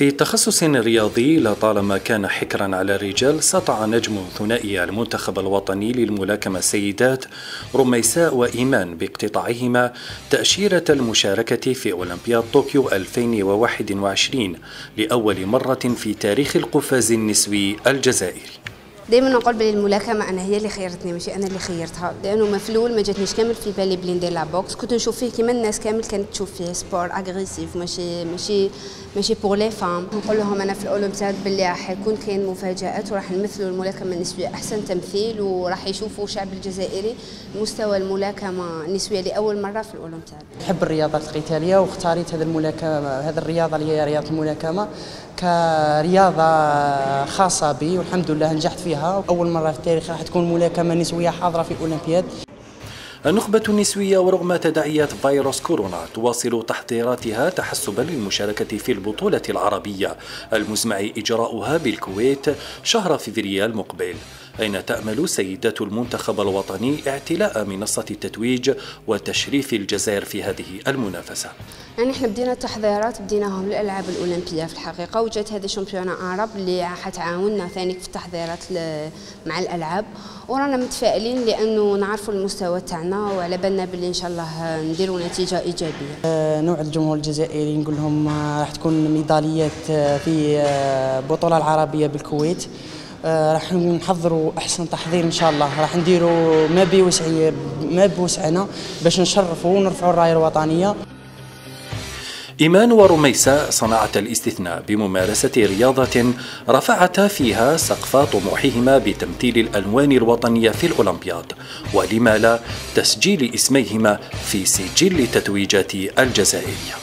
في تخصص رياضي لطالما كان حكرا على الرجال سطع نجم ثنائي المنتخب الوطني للملاكمة سيدات رميساء وإيمان باقتطاعهما تأشيرة المشاركة في أولمبياد طوكيو 2021 لأول مرة في تاريخ القفاز النسوي الجزائري. دايما نقول بلي الملاكمة أنا هي اللي خيرتني ماشي؟ أنا اللي خيرتها. لأنه ملفول ما جاتنيش كامل في بالي بلي ندير la boxe كنت نشوف فيه كيما الناس كامل كانت تشوف فيه sport agressif ماشي؟ ماشي؟ ماشي pour les femmes نقول لهم أنا في الأولمبياد بلي راح يكون كاين مفاجآت وراح نمثلوا الملاكمة النسوية أحسن تمثيل وراح يشوفوا الشعب الجزائري مستوى الملاكمة النسوية لأول مرة في الأولمبياد. نحب الرياضات القتالية واختاريت هذه الملاكمة هذه الرياضة اللي هي رياضة الملاكمة. كرياضة خاصة بي والحمد لله نجحت فيها. أول مرة في التاريخ راح تكون ملاكمة نسوية حاضرة في الاولمبياد النخبة النسوية ورغم تداعيات فيروس كورونا تواصل تحضيراتها تحسبا للمشاركة في البطولة العربية. المزمع إجراؤها بالكويت شهر فبراير المقبل. أين تأمل سيدات المنتخب الوطني اعتلاء منصة التتويج وتشريف الجزائر في هذه المنافسة يعني إحنا بدينا التحضيرات بديناهم للألعاب الأولمبية في الحقيقة وجات هذا شامبيونا عرب اللي حتعاوننا ثاني في التحضيرات مع الألعاب ورانا متفائلين لأنه نعرفوا المستوى تاعنا وعلى بالنا باللي إن شاء الله نديروا نتيجة إيجابية. آه، نوع الجمهور الجزائري نقول لهم آه، راح تكون ميداليات آه، في البطوله العربية بالكويت. راح نحضروا أحسن تحضير إن شاء الله. راح نديروا ما بوسعي ما بوسعنا باش نشرفوا ونرفعوا الراية الوطنية. إيمان ورميساء صنعت الاستثناء بممارسة رياضة رفعتا فيها سقف طموحهما بتمثيل الألوان الوطنية في الأولمبياد ولما لا تسجيل اسميهما في سجل تتويجات الجزائرية.